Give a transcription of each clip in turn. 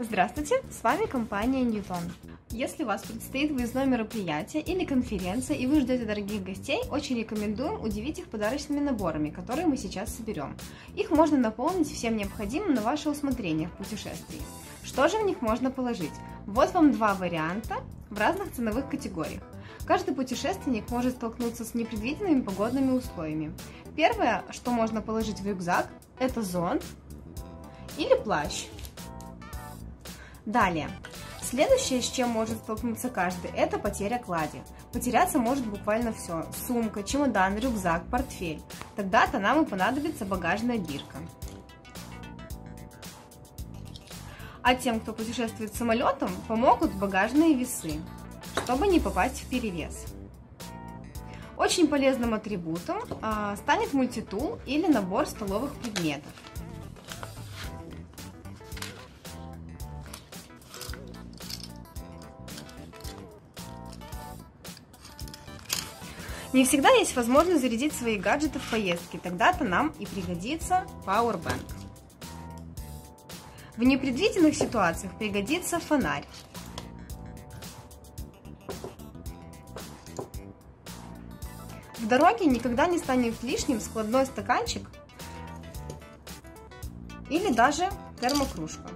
Здравствуйте, с вами компания Ньютон. Если у вас предстоит выездное мероприятие или конференция, и вы ждете дорогих гостей, очень рекомендуем удивить их подарочными наборами, которые мы сейчас соберем. Их можно наполнить всем необходимым на ваше усмотрение в путешествии. Что же в них можно положить? Вот вам два варианта в разных ценовых категориях. Каждый путешественник может столкнуться с непредвиденными погодными условиями. Первое, что можно положить в рюкзак, это зонт или плащ. Далее. Следующее, с чем может столкнуться каждый, это потеря клади. Потеряться может буквально все. Сумка, чемодан, рюкзак, портфель. Тогда-то нам и понадобится багажная бирка. А тем, кто путешествует самолетом, помогут багажные весы чтобы не попасть в перевес. Очень полезным атрибутом а, станет мультитул или набор столовых предметов. Не всегда есть возможность зарядить свои гаджеты в поездке, тогда-то нам и пригодится Powerbank. В непредвиденных ситуациях пригодится фонарь. В дороге никогда не станет лишним складной стаканчик или даже термокружка.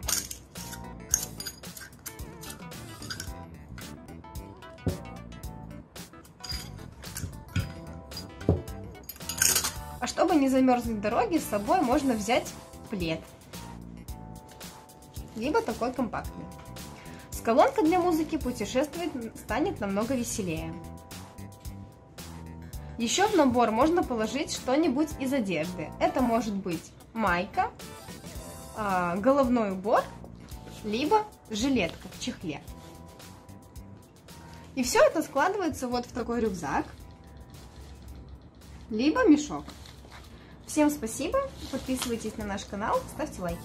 А чтобы не замерзнуть в дороге, с собой можно взять плед. Либо такой компактный. С колонкой для музыки путешествовать станет намного веселее. Еще в набор можно положить что-нибудь из одежды. Это может быть майка, а, головной убор, либо жилетка в чехле. И все это складывается вот в такой рюкзак, либо мешок. Всем спасибо, подписывайтесь на наш канал, ставьте лайки.